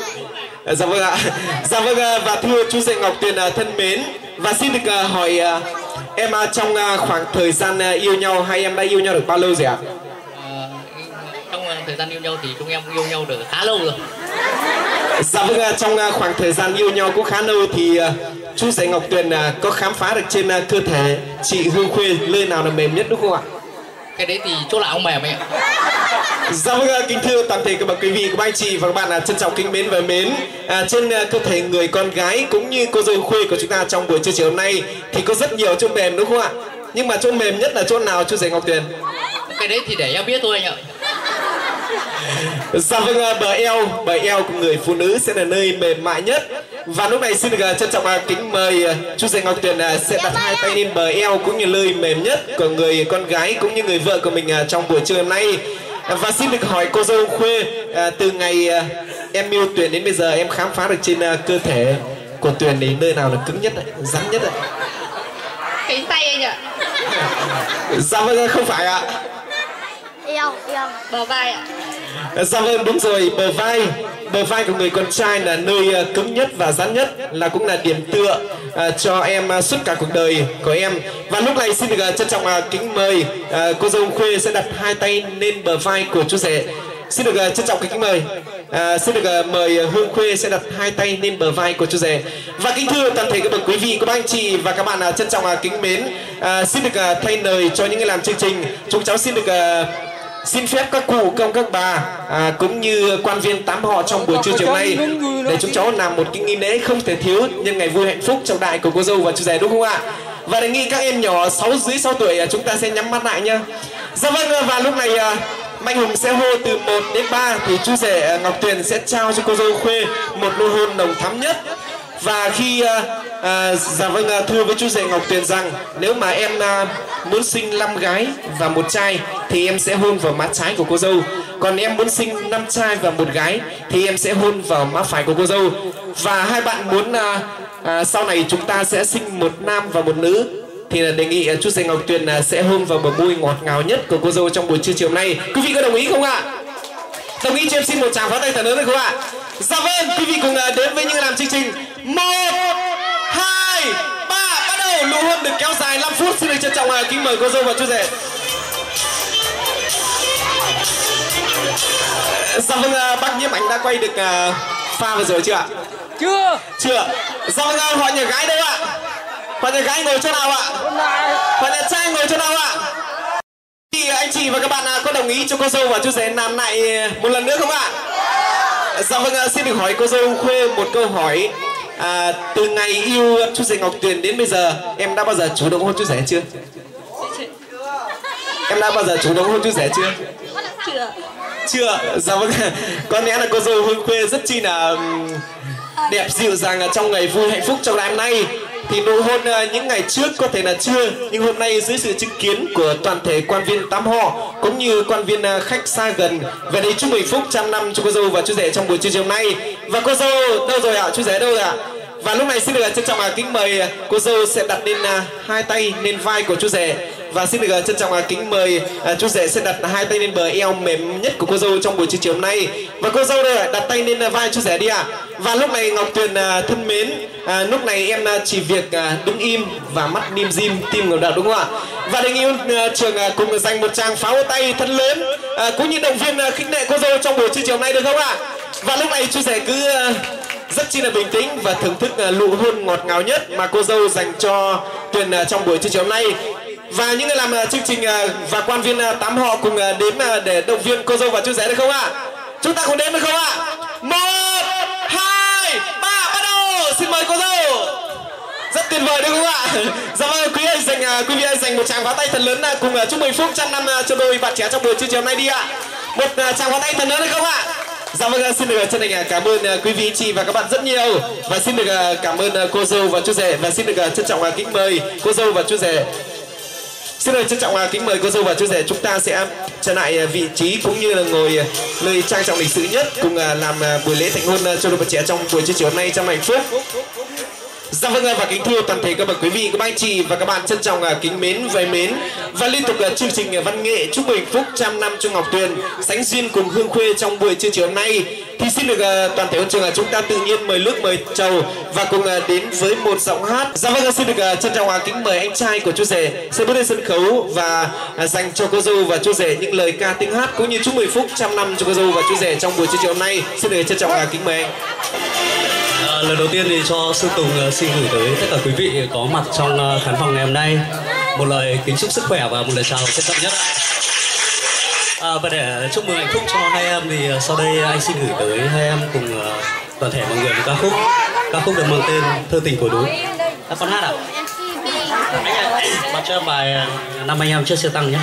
Dạ vâng ạ. Dạ vâng và thưa chú rể Ngọc Tuyền thân mến và xin được hỏi em trong khoảng thời gian yêu nhau hai em đã yêu nhau được bao lâu rồi ạ?
Trong thời gian yêu nhau thì chúng em yêu nhau được khá lâu rồi.
Dạ vâng trong khoảng thời gian yêu nhau cũng khá lâu thì chú rể Ngọc Tuyền có khám phá được trên cơ thể chị Hương Khuê nơi nào là mềm nhất đúng không ạ?
Cái đấy thì chỗ nào cũng mềm ấy ạ.
Dạ vâng, kính thưa toàn thể các bậc quý vị, các anh chị và các bạn là trân trọng kính mến và mến à, trên cơ thể người con gái cũng như cô dâu khuê của chúng ta trong buổi trưa chiều hôm nay thì có rất nhiều chỗ mềm đúng không ạ? Nhưng mà chỗ mềm nhất là chỗ nào chú rể Ngọc Tuyền?
Cái đấy thì để em biết thôi anh ạ.
Dạ vâng, bờ eo, bờ eo của người phụ nữ sẽ là nơi mềm mại nhất và lúc này xin được trân trọng kính mời chú rể Ngọc Tuyền sẽ đặt hai tay lên bờ eo cũng như nơi mềm nhất của người con gái cũng như người vợ của mình trong buổi trưa hôm nay và xin được hỏi cô dâu Khuê à, từ ngày à, em yêu Tuyền đến bây giờ em khám phá được trên à, cơ thể của Tuyền thì nơi nào là cứng nhất đấy, rắn nhất đấy.
Cánh tay anh ạ.
Dạ vâng không phải ạ.
Eo, eo, bờ vai ạ.
Dạ vâng đúng rồi bờ vai bờ vai của người con trai là nơi ờ, cứng nhất và rắn nhất là cũng là điểm tựa ờ, cho em ờ, suốt cả cuộc đời của em. Và lúc này xin được trân trọng kính mời cô dâu khuê sẽ đặt hai tay lên bờ vai của chú rể. Xin được trân trọng kính mời à, xin được mời hương khuê sẽ đặt hai tay lên bờ vai của chú rể. Và kính thưa toàn thể các bậc quý vị các anh chị và các bạn trân trọng kính mến à, xin được thay lời cho những người làm chương trình. Chúng cháu xin được xin phép các cụ công các bà à, cũng như quan viên tám họ trong buổi trưa chiều nay để chúng cháu làm một cái nghi lễ không thể thiếu nhân ngày vui hạnh phúc trong đại của cô dâu và chú rể đúng không ạ? Và đề nghị các em nhỏ 6 dưới 6 tuổi à, chúng ta sẽ nhắm mắt lại nhá. Dạ vâng à, và lúc này à, Mạnh Hùng sẽ hô từ 1 đến 3 thì chú rể Ngọc Tuyền sẽ trao cho cô dâu Khuê một nụ hôn nồng thắm nhất và khi à, à, dạ vâng à, thưa với chú rể Ngọc Tuyền rằng nếu mà em à, muốn sinh 5 gái và một trai thì em sẽ hôn vào má trái của cô dâu. Còn em muốn sinh 5 trai và một gái thì em sẽ hôn vào má phải của cô dâu. Và hai bạn muốn à, à, sau này chúng ta sẽ sinh một nam và một nữ thì là đề nghị chú rể Ngọc Tuyền sẽ hôn vào bờ môi ngọt ngào nhất của cô dâu trong buổi trưa chiều nay. Quý vị có đồng ý không ạ? Đồng ý cho em xin một tràng pháo tay thật lớn được không ạ? Dạ vâng quý vị cùng đến với những làm chương trình. Một hai ba. Bắt đầu nụ hôn được kéo dài 5 phút. Xin được trân trọng kính mời cô dâu và chú rể. Dạ vâng bác nhiễm ảnh đã quay được pha vừa rồi chưa ạ?
Chưa.
Chưa. Dạ vâng họ nhà gái đâu ạ? Họ nhà gái ngồi chỗ nào ạ? Họ nhà trai ngồi chỗ nào ạ? Vị anh chị và các bạn à, có đồng ý cho cô dâu và chú rể làm lại một lần nữa không ạ dạ vâng xin được hỏi cô dâu khuê một câu hỏi. À, từ ngày yêu chú rể ngọc tuyền đến bây giờ em đã bao giờ chủ động hôn chú rể chưa? Em đã bao giờ chủ động hôn chú rể chưa?
Chưa.
Chưa. Dạ vâng có lẽ là cô dâu hương khuê rất chi là đẹp dịu dàng trong ngày vui hạnh phúc trong ngày hôm nay thì nụ hôn ờ, những ngày trước có thể là chưa nhưng hôm nay dưới sự chứng kiến của toàn thể quan viên tám họ cũng như quan viên ờ, khách xa gần, về đây chúc mừng phúc trăm năm cho cô dâu và chú rể trong buổi trưa chiều hôm nay. Và cô dâu, đâu rồi ạ? Chú rể đâu rồi ạ? Và lúc này xin được trân trọng kính mời cô dâu sẽ đặt lên à, hai tay lên vai của chú rể. Và xin được trân trọng à, kính mời à, chú rể sẽ đặt hai tay lên bờ eo mềm nhất của cô dâu trong buổi chiều chiều hôm nay. Và cô dâu đây ạ, đặt tay lên vai chú rể đi ạ. Và lúc này ngọc tuyền thân mến à, lúc này em chỉ việc đứng im và mắt nim dim tim ngầm đầu đúng không ạ? Và đề nghị trường cùng dành một tràng pháo tay thân lớn à, cũng như động viên khích lệ cô dâu trong buổi chiều chiều hôm nay được không ạ? Và lúc này chú rể cứ rất chi là bình tĩnh và thưởng thức à, uh, nụ hôn ngọt ngào nhất mà cô dâu dành cho Tuyền à, trong buổi chương trình hôm nay. Và những người làm à, chương trình và quan viên tám họ cùng đến để động viên cô dâu và chú rể được không ạ? Chúng ta cùng đến được không ạ? Một hai ba bắt đầu! Xin mời cô dâu! Rất tuyệt vời đúng không ạ? Dạ vâng quý anh dành quý vị anh dành một tràng pháo tay thật lớn cùng chúc mừng phúc trăm năm cho đôi bạn trẻ trong buổi chương trình hôm nay đi ạ. Một tràng pháo tay thật lớn được không ạ? Dạ vâng, à, xin được à, chân thành à, cảm ơn quý vị chị và các bạn rất nhiều và xin được cảm ơn cô dâu và chú rể và xin được trân trọng kính mời cô dâu và chú rể. Xin được trân trọng kính mời cô dâu và chú rể chúng ta sẽ trở lại vị trí cũng như là ngồi nơi trang trọng lịch sử nhất cùng làm buổi lễ thành hôn cho đôi bạn trẻ trong buổi trưa chiều hôm nay trong hạnh phúc. Dạ vâng và kính thưa toàn thể các bậc quý vị, các anh chị và các bạn trân trọng à, kính mến và mến và liên tục là chương trình à, văn nghệ chúc mừng phúc trăm năm cho Ngọc Tuyền sánh duyên cùng Hương Khuê trong buổi trưa chiều hôm nay thì xin được à, toàn thể hội trường là chúng ta tự nhiên mời nước mời trầu và cùng đến với một giọng hát. Dạ vâng xin được trân trọng kính mời anh trai của chú rể sẽ bước lên sân khấu và dành cho cô dâu và chú rể những lời ca tiếng hát cũng như chúc mừng phúc trăm năm cho cô dâu và chú rể trong buổi trưa chiều hôm nay. Xin được trân trọng kính mời anh.
À, lần đầu tiên thì cho Sư Tùng ờ, xin gửi tới tất cả quý vị có mặt trong ờ, khán phòng ngày hôm nay một lời kính chúc sức khỏe và một lời chào trân trọng nhất ạ. À, và để chúc mừng hạnh phúc cho hai em thì ờ, sau đây anh xin gửi tới hai em cùng toàn thể mọi người một ca khúc ca khúc được mang tên thơ tình của núi. À, con hát ạ? Anh bắt bật cho bài năm anh em chưa xe tăng nhé.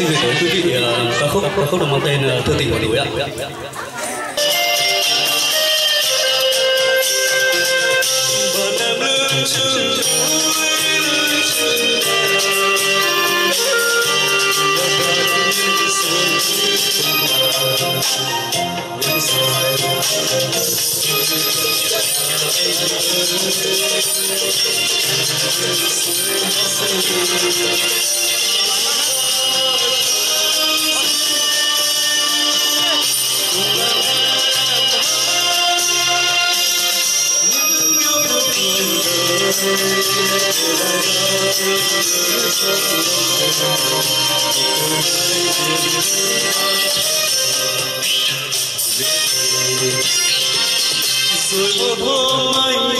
Xin gửi tới quý vị ờ, ca khúc ca khúc được mang tên thương thơ tình của núi ạ.
Rồi một anh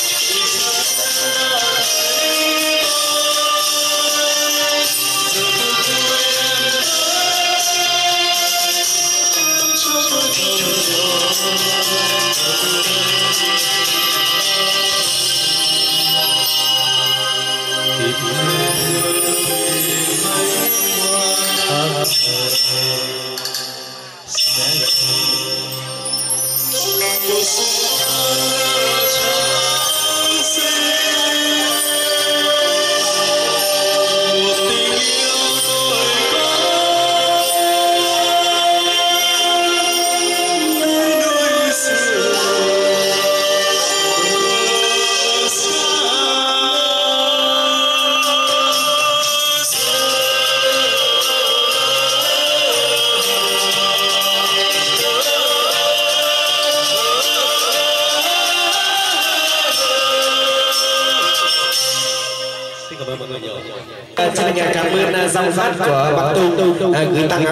ơn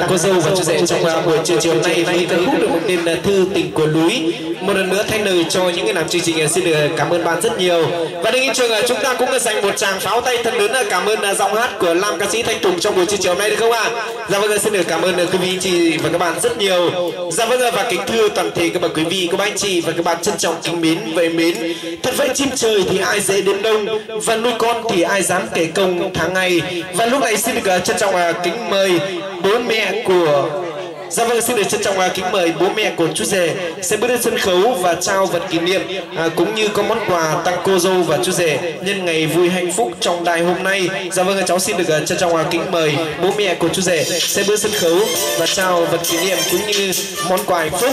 cô dâu và chú rể trong buổi chiều chiều nay với ca khúc được một tên Thư tình của núi. Một lần nữa thay lời cho những người làm chương trình à, xin được à, cảm ơn bạn rất nhiều. Và đến trường à, chúng ta cũng dành một tràng pháo tay thật lớn cảm ơn giọng hát của nam ca sĩ Thanh Tùng trong buổi chiều chiều nay được không ạ? Dạ vâng xin được cảm ơn quý vị chị và các bạn rất nhiều. Dạ vâng và kính thưa toàn thể các bạn quý vị, các bạn chị và các bạn trân trọng kính mến về mến. Thật vậy chim trời thì ai dễ đến đông và nuôi con thì ai dám kể công tháng ngày và lúc này xin được trân trọng kính mời bố mẹ của Dạ vâng, xin được trân trọng à, kính mời bố mẹ của chú rể sẽ bước lên sân khấu và trao vật kỷ niệm à, cũng như có món quà tặng cô dâu và chú rể nhân ngày vui hạnh phúc trong đài hôm nay. Dạ vâng, à, cháu xin được à, trân trọng kính mời bố mẹ của chú rể sẽ bước sân khấu và trao vật kỷ niệm cũng như món quà hạnh phúc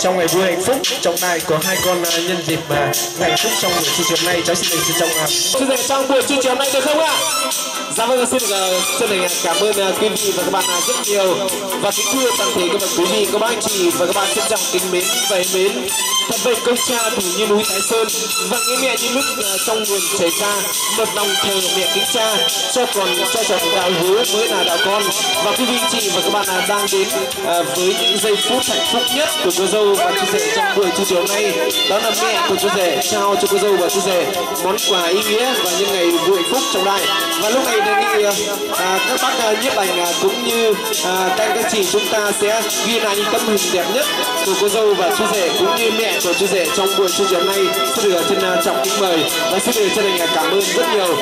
trong ngày vui hạnh phúc trong đài của hai con nhân dịp mà hạnh phúc trong buổi trưa chiều nay. Cháu xin được trân trọng chú rể trong buổi trưa chiều nay được không ạ? Dạ vâng, xin được chân thành cảm ơn quý vị và các bạn rất nhiều và kính thưa toàn thể các bạn quý vị, các bác anh chị và các bạn trân trọng kính mến và mến. Thật vậy công cha thủ như núi Thái Sơn và nghĩa mẹ như nước à, trong nguồn chảy xa một lòng thờ mẹ kính cha cho còn cho trọn đạo hứa mới là đạo con. Và quý vị anh chị và các bạn à, đang đến à, với những giây phút hạnh phúc nhất của cô dâu và chú rể trong buổi chiều chiều nay. Đó là mẹ của chú rể trao cho cô dâu và chú rể món quà ý nghĩa và những ngày vui phúc trong đại và lúc này đề nghị à, các bác nhiếp ảnh cũng như à, các anh các chị chúng ta sẽ ghi lại những tấm hình đẹp nhất. Của cô dâu và chú rể cũng như mẹ của chú rể trong buổi trưa chiều nay xin được chân trọng kính mời và xin được chân thành cảm ơn rất nhiều.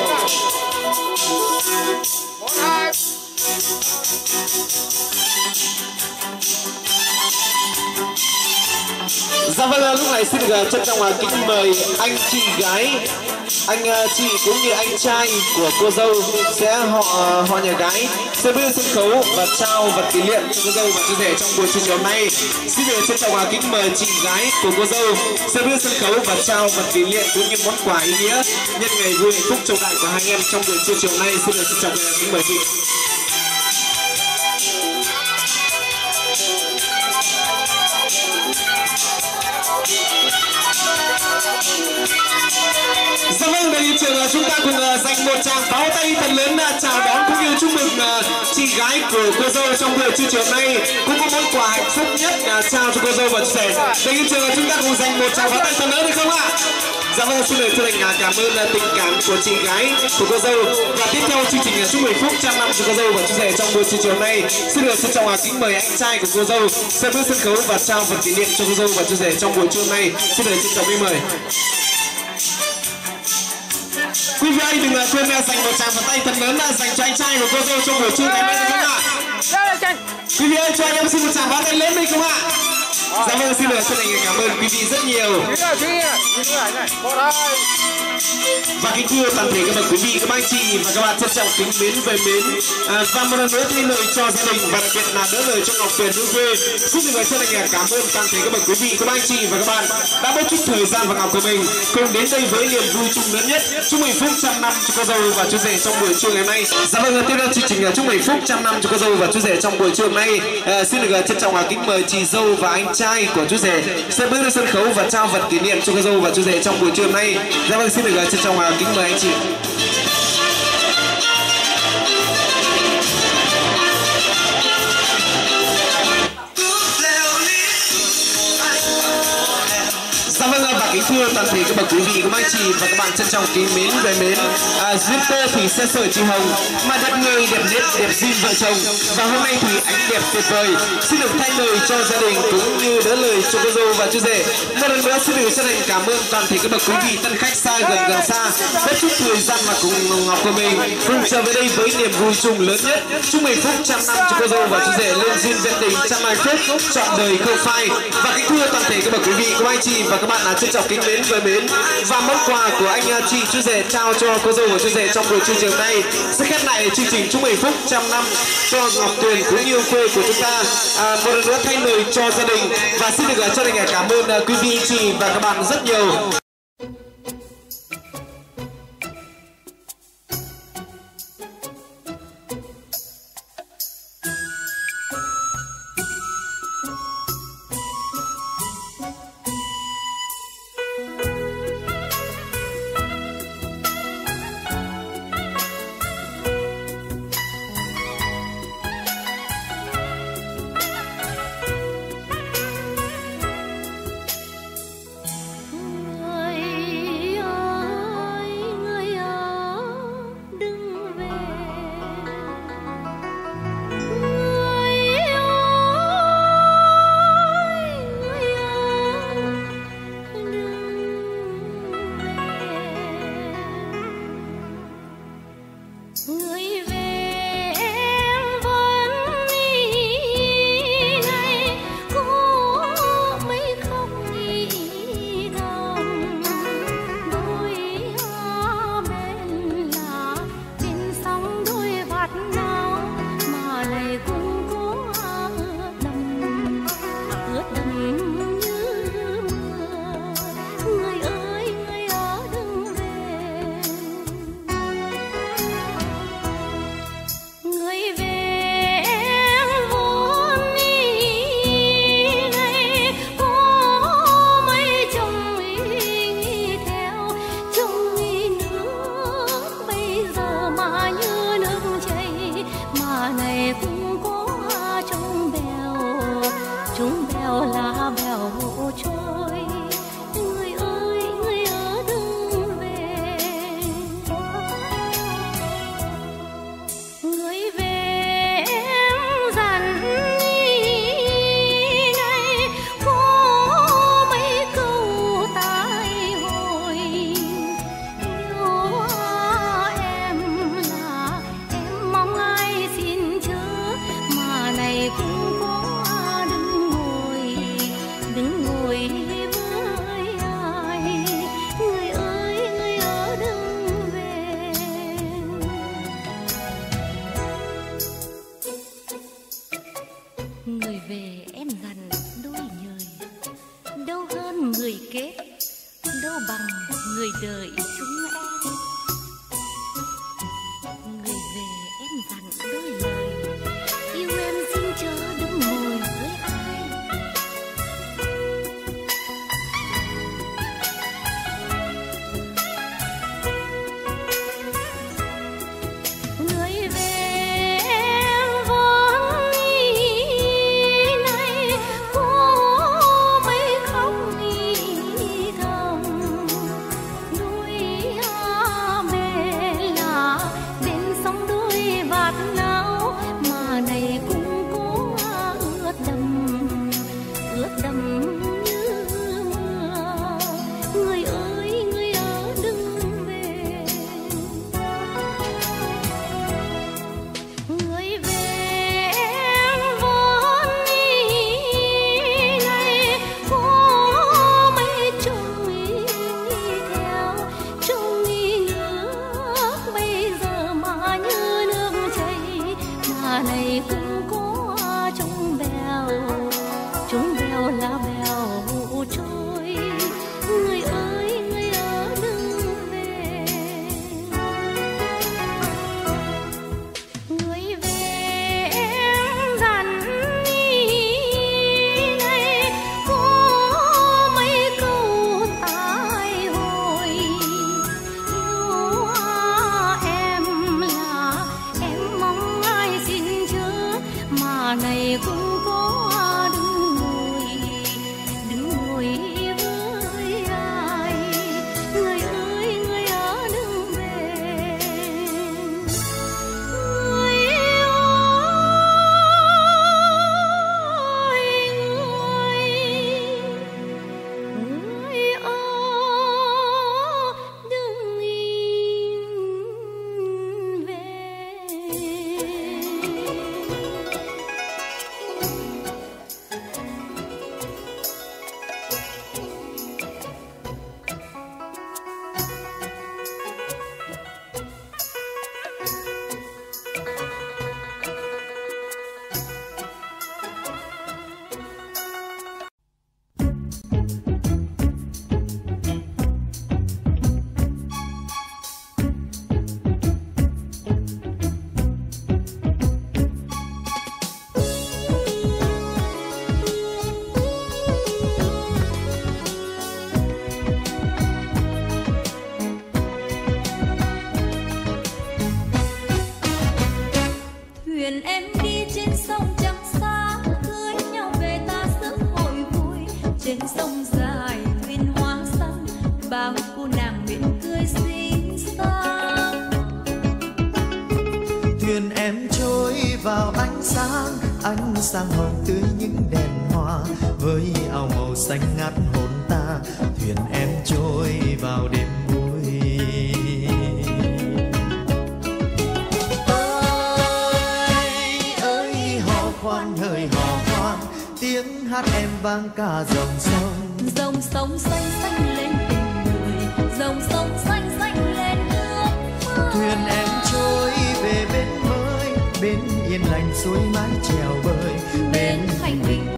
Dạ vâng, lúc này xin được ờ, trân trọng ờ, kính mời anh chị gái anh ờ, chị cũng như anh trai của cô dâu sẽ họ họ nhà gái sẽ bước sân khấu và trao vật kỷ niệm cho cô dâu và chú rể trong buổi chương trình hôm nay. Xin được trân trọng kính mời chị gái của cô dâu sẽ bước sân khấu và trao vật kỷ niệm cũng như món quà ý nghĩa nhân ngày vui hạnh phúc trọng đại của hai em trong buổi trưa chiều nay. Xin được trân trọng kính mời chị. Dạ vâng, đại hiện trường chúng ta cùng ờ, dành một tràng pháo tay thật lớn chào đón cũng như chúc mừng ờ, chị gái của cô dâu trong buổi trưa chiều nay cũng có món quà hạnh phúc nhất ờ, trao cho cô dâu và chị rể. Đại hiện trường chúng ta cùng dành một tràng pháo tay thật lớn được không ạ? Dạ vâng, xin lời chân thành cảm ơn tình cảm của chị gái của cô dâu và tiếp theo chương trình chúc mừng phúc trăm năm cho cô dâu và chị rể trong buổi trưa chiều nay. Xin được trân trọng kính mời anh trai của cô dâu sẽ bước sân khấu và trao vật kỷ niệm cho cô dâu và chị rể trong buổi trưa nay. Xin lời trân trọng kính mời quý vị anh đừng quên dành một tràng pháo tay thật lớn dành cho anh trai của cô dâu trong buổi trưa ngày nay được không ạ? Quý vị ơi cho anh em xin một tràng pháo tay lớn đi không ạ?
Dạ vâng, xin được chân thành cảm ơn quý vị rất nhiều. Và kính thưa toàn thể các bậc quý vị, các anh chị và các bạn trân trọng kính mến về mến à, và một lần nữa thay lời cho gia đình và đặc biệt là đỡ lời cho Ngọc Tuyền hương quê. Xin được chân thành cảm ơn toàn thể các bậc quý vị, các anh chị và các bạn đã bớt chút thời gian và ngọc của mình cùng đến đây với niềm vui chung lớn nhất. Chúc mừng phúc trăm năm cho cô dâu và chú rể trong buổi trưa ngày hôm nay. Dạ vâng, à, tiếp theo chương trình là chúc mừng phúc trăm năm cho cô dâu và chú rể trong buổi trưa hôm nay. À, xin được à, trân trọng à, kính mời chị dâu và anh trai của chú rể sẽ bước lên sân khấu và trao vật kỷ niệm cho cô dâu và chú rể trong buổi trưa hôm nay. Dạ vâng, xin được ờ, trân trọng ờ, kính mời anh chị. Kính thưa toàn thể các bậc quý vị, các anh chị và các bạn trân trọng kính mến về mến. À, duyên thì xe sợi chị hồng. Mà đẹp người đẹp nết đẹp duyên vợ chồng. Và hôm nay thì ánh đẹp tuyệt vời. Xin được thay lời cho gia đình cũng như đỡ lời cho cô dâu và chú rể. Một lần nữa xin được chân thành cảm ơn toàn thể các bậc quý vị tân khách xa gần gần xa. Đã chút thời gian mà cùng ngọc của mình cùng trở về đây với niềm vui chung lớn nhất. Chúc mừng phúc trăm năm cho cô dâu và chú rể lên duyên viên tình. Trăm hai phúc chọn đời không phai. Và kính thưa toàn thể các bậc quý vị các anh chị và các bạn là trân trọng kính mến và mến. Và món quà của anh à, chị chú rể trao cho cô dâu và chú rể trong buổi chương trình này sẽ khép lại chương trình chúc mừng phúc trăm năm cho ngọc tuyền cũng như quê của chúng ta. À, một lần nữa thay lời cho gia đình và xin được à, chân thành cảm ơn à, quý vị chị và các bạn rất nhiều.
Mà